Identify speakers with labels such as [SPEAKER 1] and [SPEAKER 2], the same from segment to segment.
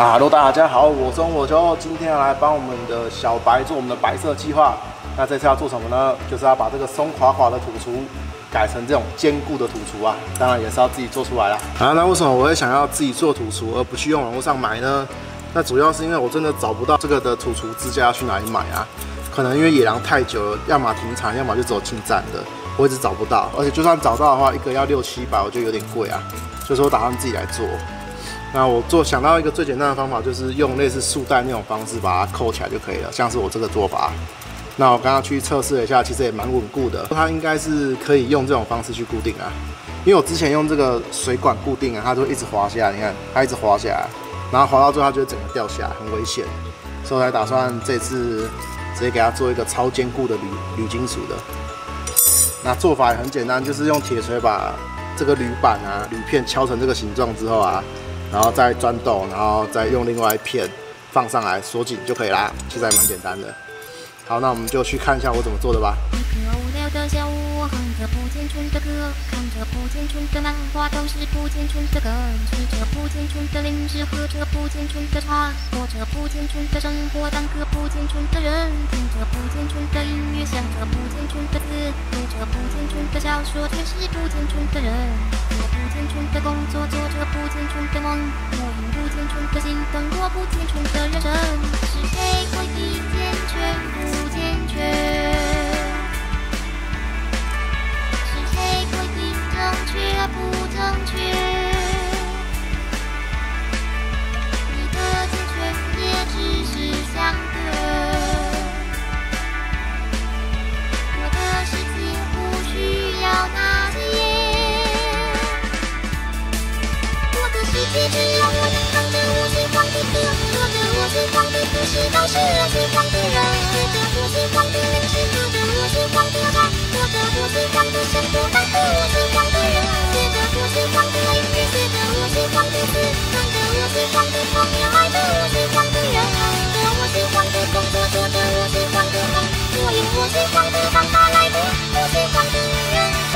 [SPEAKER 1] Hello，大家好，我是我就今天要来帮我们的小白做我们的白色计划。那这次要做什么呢？就是要把这个松垮垮的土厨改成这种坚固的土厨啊，当然也是要自己做出来啦。啊，那为什么我会想要自己做土厨，而不去用网络上买呢？那主要是因为我真的找不到这个的土厨支架要去哪里买啊？可能因为野狼太久了，要么停产，要么就走进站的，我一直找不到。而且就算找到的话，一个要六七百，我觉得有点贵啊。所以说我打算自己来做。那我做想到一个最简单的方法，就是用类似束带那种方式把它扣起来就可以了，像是我这个做法。那我刚刚去测试了一下，其实也蛮稳固的，它应该是可以用这种方式去固定啊。因为我之前用这个水管固定啊，它就一直滑下来，你看它一直滑下来，然后滑到最后它就会整个掉下来，很危险。所以我才打算这次直接给它做一个超坚固的铝铝金属的。那做法也很简单，就是用铁锤把这个铝板啊、铝片敲成这个形状之后啊。然后再钻洞，然后再用另外一片放上来锁紧就可以啦，其实还蛮简单的。好，那我们就去看一下我怎么做的吧。着不见春的歌，看着不见春的漫画，都是不见春的梗。吃着不见春的零食，喝着不见春的茶，过着不见春的生活，当个不见春的人。听着不见春的音乐，想着不见春的字，读着不见春的小说，却是不见春的人。做不见春的工作，做着不见春的梦，我用不见春的心等过不见春的人生。是谁会一见全不见全？我是我喜欢的人。随着我喜欢的人。是跟着我喜欢的。爱。我。着。我喜欢的。生活。当。我喜欢的人。随着我喜欢的。音乐。随着我喜欢的。诗。跟的我喜欢的。朋友。爱。的。我喜欢的人。我。喜欢的工作。做。着。我喜欢的。梦。我。用。我喜欢的方法。来。不。我喜欢的人。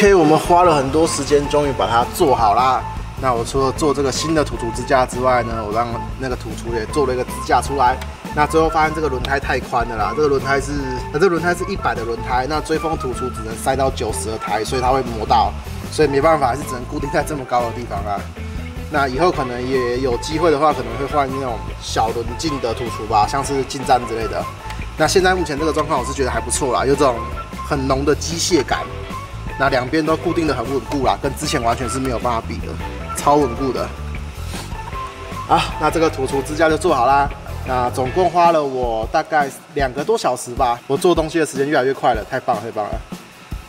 [SPEAKER 1] OK，我们花了很多时间，终于把它做好啦。那我除了做这个新的土厨支架之外呢，我让那个土厨也做了一个支架出来。那最后发现这个轮胎太宽了啦，这个轮胎是，那这轮胎是一百的轮胎，那追风土厨只能塞到九十的胎，所以它会磨到，所以没办法，还是只能固定在这么高的地方啊。那以后可能也有机会的话，可能会换那种小轮径的土厨吧，像是进站之类的。那现在目前这个状况，我是觉得还不错啦，有种很浓的机械感。那两边都固定的很稳固啦，跟之前完全是没有办法比的，超稳固的。好，那这个土厨支架就做好啦。那总共花了我大概两个多小时吧，我做东西的时间越来越快了，太棒了，太棒了。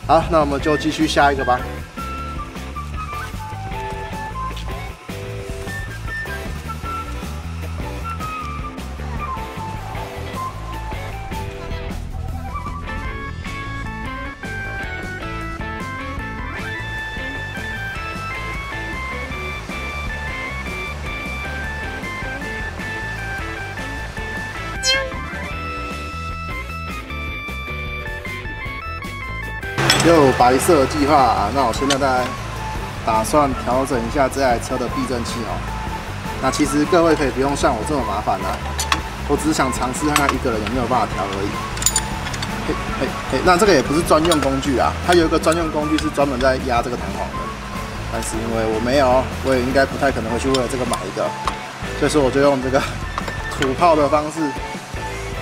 [SPEAKER 1] 好，那我们就继续下一个吧。白色计划啊，那我现在在打算调整一下这台车的避震器哦。那其实各位可以不用像我这么麻烦啦，我只是想尝试看看一个人有没有办法调而已。嘿，嘿，嘿，那这个也不是专用工具啊，它有一个专用工具是专门在压这个弹簧的，但是因为我没有，我也应该不太可能会去为了这个买一个，所以说我就用这个土炮的方式。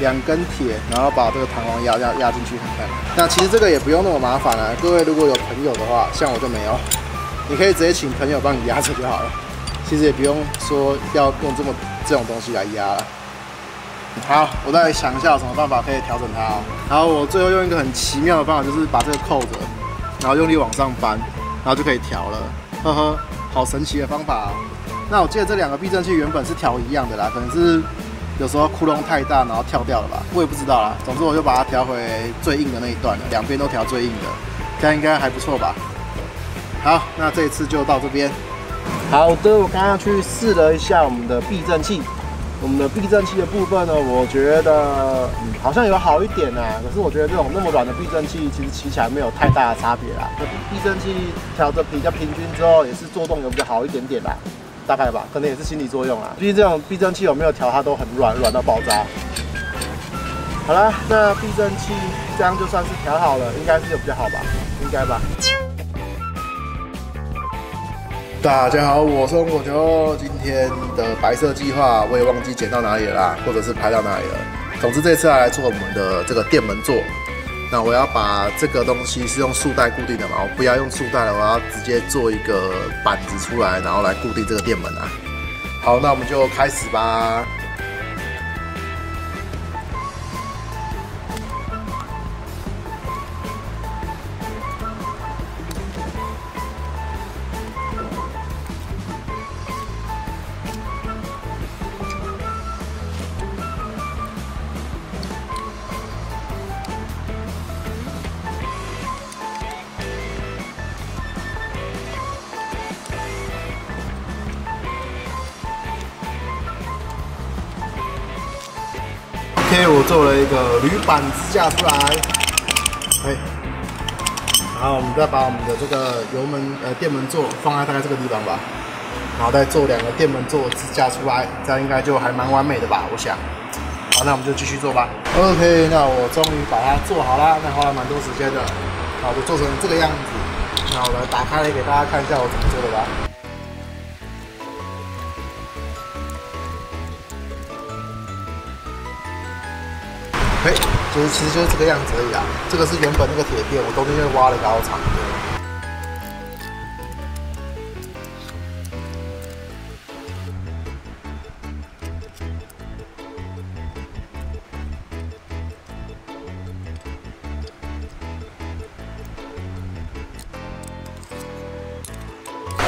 [SPEAKER 1] 两根铁，然后把这个弹簧压压压进去，看看。那其实这个也不用那么麻烦啊。各位如果有朋友的话，像我就没有，你可以直接请朋友帮你压着就好了。其实也不用说要用这么这种东西来压了。好，我再想一下有什么办法可以调整它哦。然后我最后用一个很奇妙的方法，就是把这个扣着，然后用力往上翻，然后就可以调了。呵呵，好神奇的方法。那我记得这两个避震器原本是调一样的啦，可能是有时候窟窿太大，然后跳掉了吧，我也不知道啦。总之我就把它调回最硬的那一段了，两边都调最硬的，这样应该还不错吧。好，那这一次就到这边。好的，我刚刚去试了一下我们的避震器。我们的避震器的部分呢，我觉得嗯好像有好一点啊。可是我觉得这种那么软的避震器，其实骑起来没有太大的差别啦。避震器调的比较平均之后，也是做动有比较好一点点啦，大概吧，可能也是心理作用啊。毕竟这种避震器有没有调，它都很软，软到爆炸。好啦，那避震器这样就算是调好了，应该是有比较好吧？应该吧。大家好，我是火球。今天的白色计划我也忘记剪到哪里了，或者是拍到哪里了。总之这次要来做我们的这个电门座。那我要把这个东西是用束带固定的嘛，我不要用束带了，我要直接做一个板子出来，然后来固定这个电门啊。好，那我们就开始吧。我做了一个铝板支架出来，哎，然后我们再把我们的这个油门呃电门座放在大概这个地方吧，然后再做两个电门座支架出来，这样应该就还蛮完美的吧，我想。好，那我们就继续做吧。OK，那我终于把它做好了，那花了蛮多时间的，好，就做成这个样子。那我来打开来给大家看一下我怎么做的吧。就是其实就是这个样子而已啊。这个是原本那个铁片，我中间就挖了一个凹槽。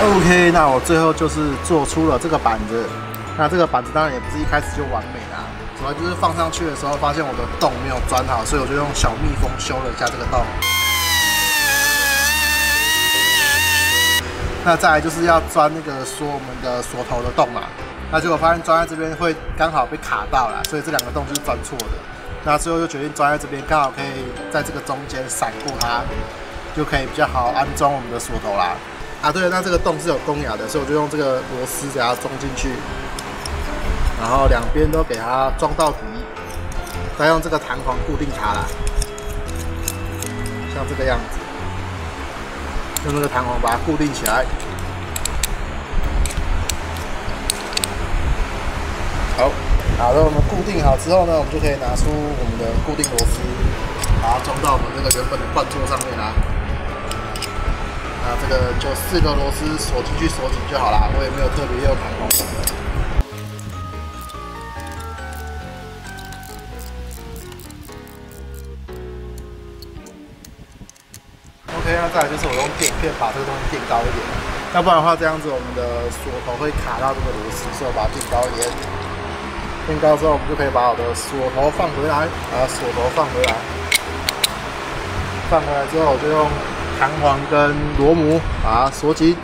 [SPEAKER 1] OK，那我最后就是做出了这个板子。那这个板子当然也不是一开始就完美啦。主要就是放上去的时候，发现我的洞没有钻好，所以我就用小蜜蜂修了一下这个洞。那再来就是要钻那个锁我们的锁头的洞嘛，那结果发现钻在这边会刚好被卡到了，所以这两个洞就是钻错的。那最后就决定钻在这边，刚好可以在这个中间闪过它，就可以比较好安装我们的锁头啦。啊，对，那这个洞是有公牙的，所以我就用这个螺丝给它装进去。然后两边都给它装到底，再用这个弹簧固定它啦，像这个样子，用这个弹簧把它固定起来。好，好了，我们固定好之后呢，我们就可以拿出我们的固定螺丝，把它装到我们这个原本的罐座上面啦。那这个就四个螺丝锁进去锁紧就好啦，我也没有特别用弹簧。OK，那再来就是我用垫片把这个东西垫高一点，要不然的话这样子我们的锁头会卡到这个螺丝，所以我把它垫高一点。垫高之后，我们就可以把我的锁头放回来，把锁头放回来。放回来之后，我就用弹簧跟螺母把它锁紧。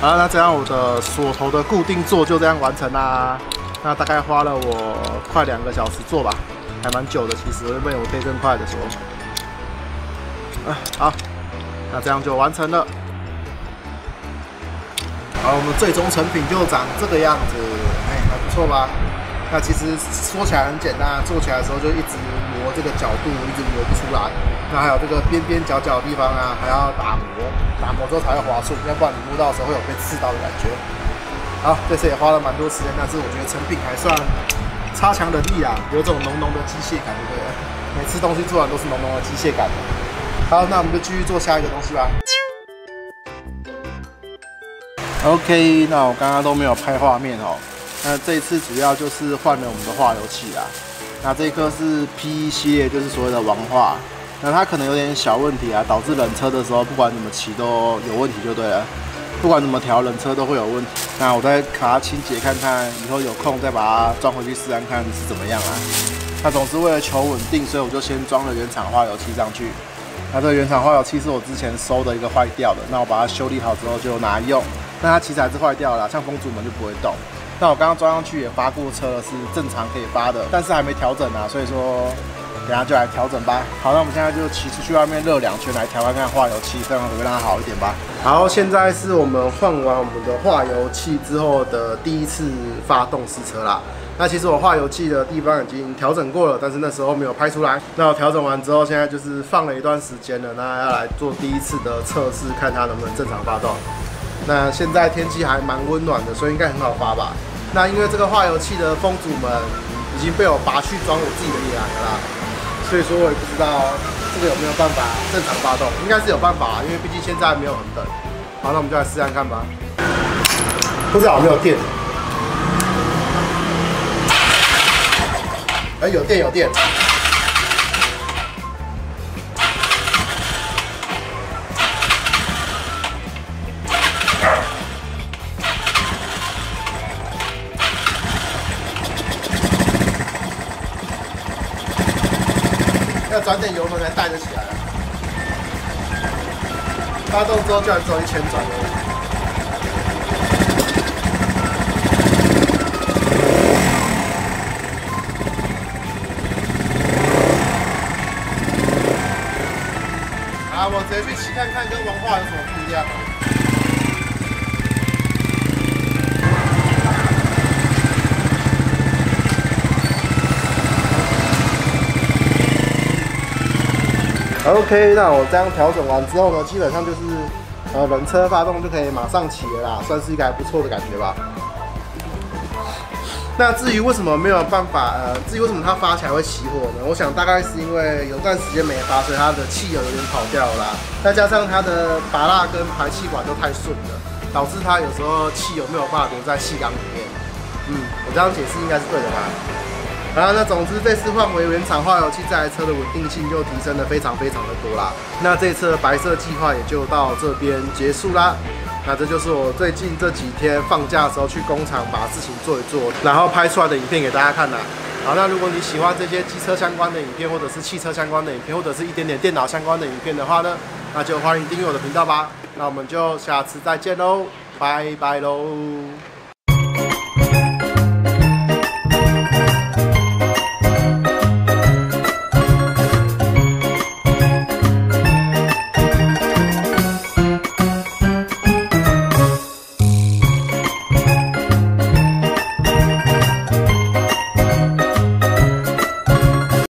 [SPEAKER 1] 好，那这样我的锁头的固定座就这样完成啦。那大概花了我快两个小时做吧。还蛮久的，其实因为我可以更快的说。啊，好，那这样就完成了。好，我们最终成品就长这个样子，哎，还不错吧？那其实说起来很简单，做起来的时候就一直磨这个角度，一直磨不出来。那还有这个边边角角的地方啊，还要打磨，打磨之后才会滑顺，要不然你摸到的时候会有被刺到的感觉。好，这次也花了蛮多时间，但是我觉得成品还算。差强人意啊，有种浓浓的机械感，对不对？每次东西做完都是浓浓的机械感。好，那我们就继续做下一个东西吧。OK，那我刚刚都没有拍画面哦。那这一次主要就是换了我们的化油器啊。那这一颗是 P 系列，就是所谓的王化。那它可能有点小问题啊，导致冷车的时候不管怎么骑都有问题就对了。不管怎么调冷车都会有问题。那我再卡它清洁看看，以后有空再把它装回去试看看是怎么样啊。那总是为了求稳定，所以我就先装了原厂化油器上去。那这个原厂化油器是我之前收的一个坏掉的，那我把它修理好之后就拿来用。那它其实还是坏掉了，像风阻门就不会动。那我刚刚装上去也发过车了，是正常可以发的，但是还没调整啊，所以说等下就来调整吧。好，那我们现在就骑出去外面热两圈来调看看化油器，这样会让它好一点吧。好，现在是我们换完我们的化油器之后的第一次发动试车啦。那其实我化油器的地方已经调整过了，但是那时候没有拍出来。那我调整完之后，现在就是放了一段时间了，那要来做第一次的测试，看它能不能正常发动。那现在天气还蛮温暖的，所以应该很好发吧。那因为这个化油器的风阻门已经被我拔去装我自己的野狼了啦，所以说我也不知道这个有没有办法正常发动，应该是有办法，因为毕竟现在没有很冷。好，那我们就来试看看吧。不知道有没有电。哎，有电有电！转点油门才带得起来。发动之后就要走一千转。我直接去骑看看，跟王化有什么不一样。OK，那我这样调整完之后呢，基本上就是呃轮车发动就可以马上起了啦，算是一个还不错的感觉吧。那至于为什么没有办法，呃，至于为什么它发起来会起火呢？我想大概是因为有段时间没发，所以它的汽油有点跑掉了，再加上它的拔蜡跟排气管都太顺了，导致它有时候汽油没有办法留在气缸里面。嗯，我这样解释应该是对的吧？好，那总之这次换回原厂化油器，这台车的稳定性就提升的非常非常的多啦。那这次的白色计划也就到这边结束啦。那这就是我最近这几天放假的时候去工厂把事情做一做，然后拍出来的影片给大家看啦。好，那如果你喜欢这些机车相关的影片，或者是汽车相关的影片，或者是一点点电脑相关的影片的话呢，那就欢迎订阅我的频道吧。那我们就下次再见喽，拜拜喽。